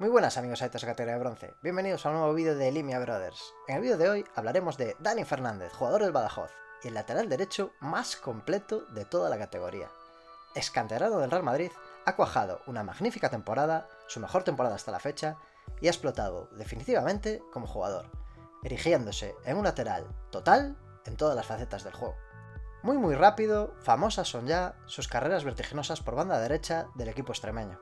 Muy buenas amigos de categoría de bronce, bienvenidos a un nuevo vídeo de Limia Brothers. En el vídeo de hoy hablaremos de Dani Fernández, jugador del Badajoz, y el lateral derecho más completo de toda la categoría. Escanterado del Real Madrid, ha cuajado una magnífica temporada, su mejor temporada hasta la fecha, y ha explotado definitivamente como jugador, erigiéndose en un lateral total en todas las facetas del juego. Muy muy rápido, famosas son ya sus carreras vertiginosas por banda derecha del equipo extremeño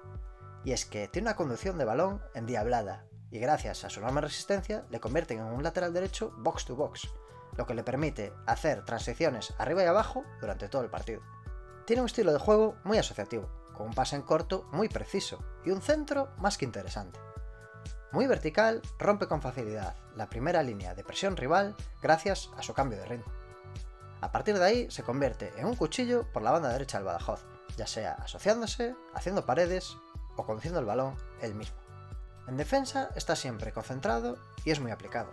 y es que tiene una conducción de balón endiablada, y gracias a su enorme resistencia le convierten en un lateral derecho box to box, lo que le permite hacer transiciones arriba y abajo durante todo el partido. Tiene un estilo de juego muy asociativo, con un pase en corto muy preciso y un centro más que interesante. Muy vertical, rompe con facilidad la primera línea de presión rival gracias a su cambio de ritmo. A partir de ahí se convierte en un cuchillo por la banda derecha del Badajoz, ya sea asociándose, haciendo paredes o conduciendo el balón él mismo. En defensa está siempre concentrado y es muy aplicado.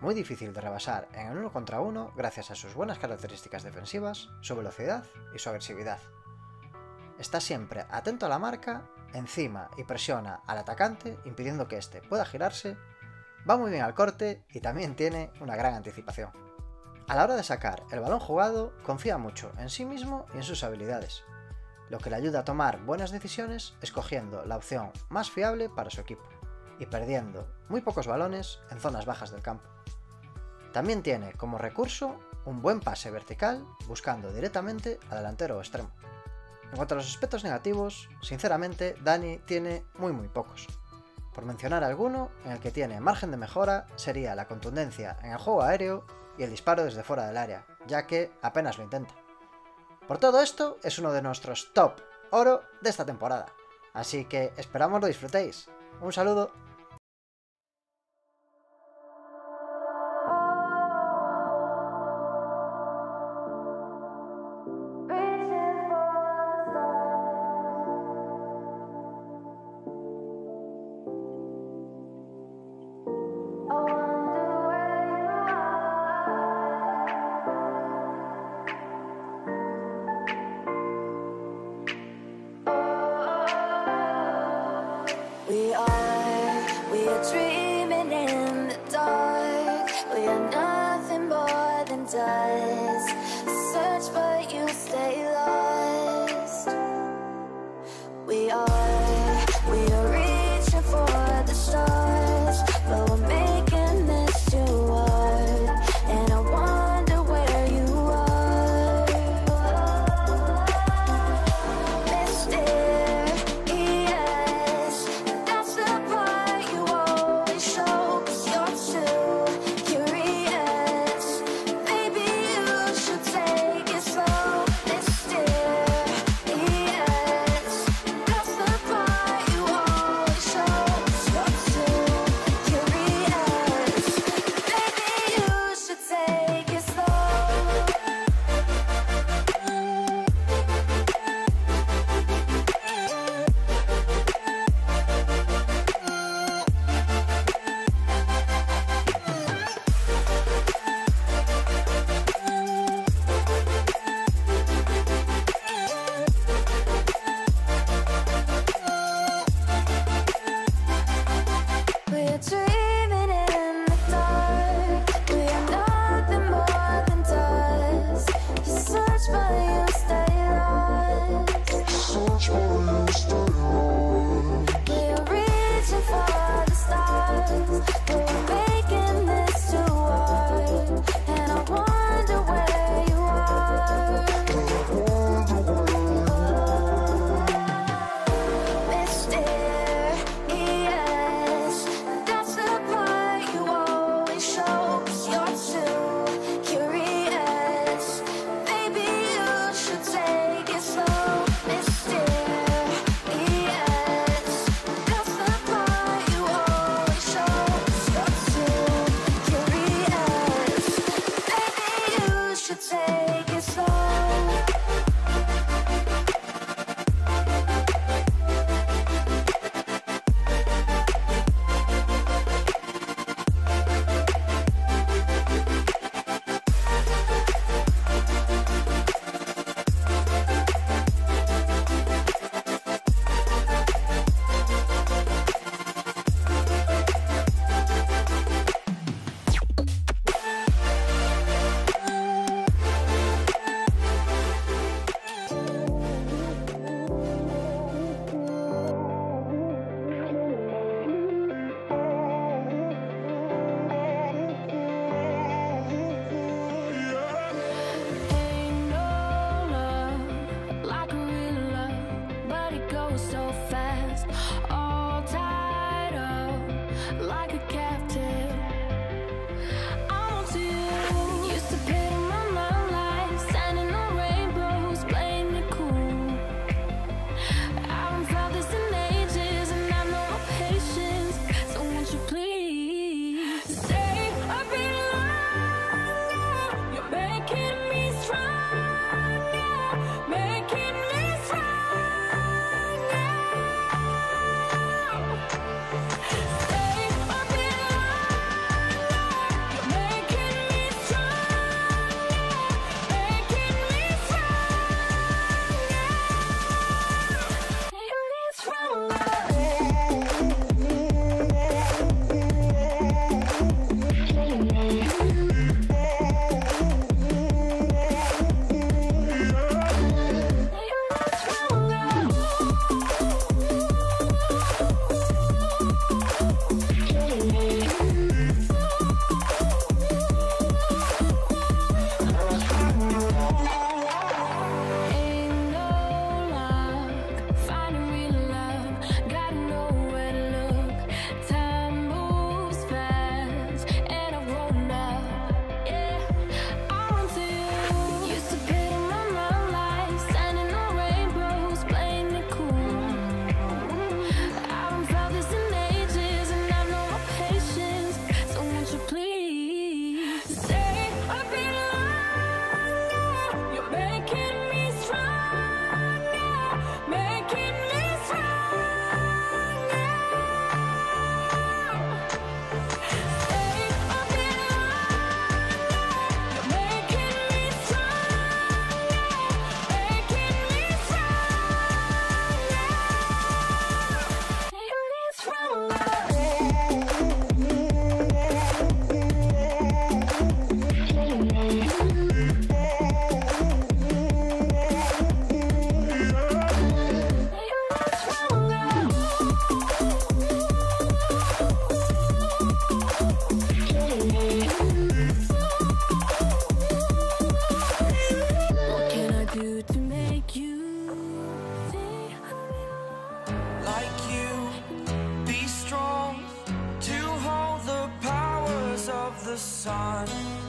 Muy difícil de rebasar en el uno contra uno gracias a sus buenas características defensivas, su velocidad y su agresividad. Está siempre atento a la marca, encima y presiona al atacante impidiendo que éste pueda girarse, va muy bien al corte y también tiene una gran anticipación. A la hora de sacar el balón jugado, confía mucho en sí mismo y en sus habilidades, lo que le ayuda a tomar buenas decisiones escogiendo la opción más fiable para su equipo y perdiendo muy pocos balones en zonas bajas del campo. También tiene como recurso un buen pase vertical buscando directamente al delantero o extremo. En cuanto a los aspectos negativos, sinceramente Dani tiene muy muy pocos. Por mencionar alguno, en el que tiene margen de mejora sería la contundencia en el juego aéreo y el disparo desde fuera del área, ya que apenas lo intenta. Por todo esto, es uno de nuestros top oro de esta temporada. Así que esperamos lo disfrutéis. Un saludo. Like a captive. Sun.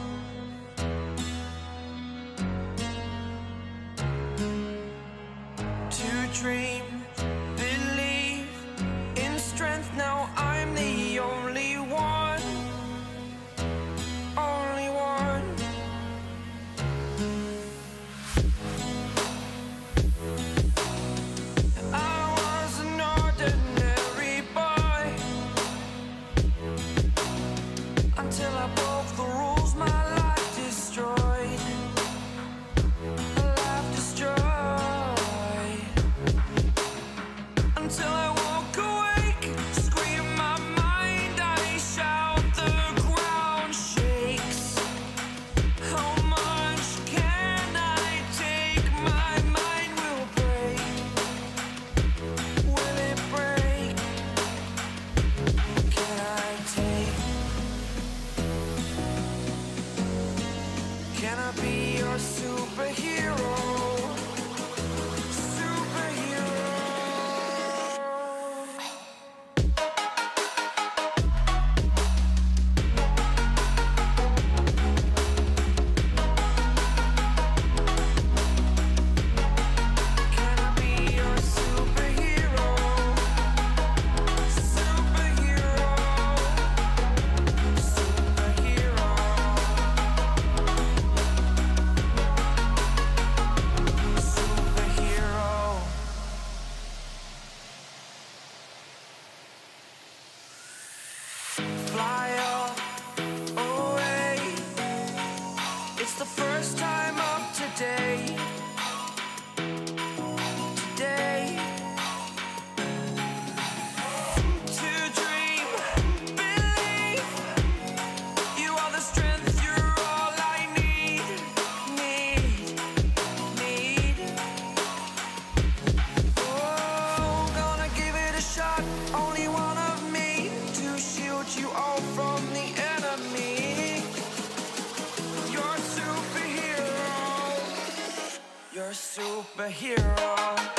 superhero.